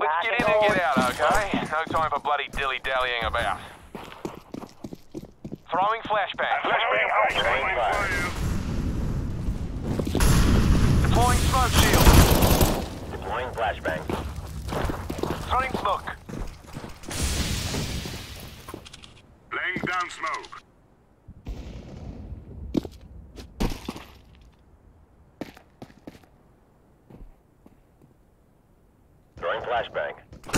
Let's get in and get out, okay? No time for bloody dilly-dallying about. Throwing flashbang. Flashbang. Deploying smoke shield. Down smoke. Throwing flashbang.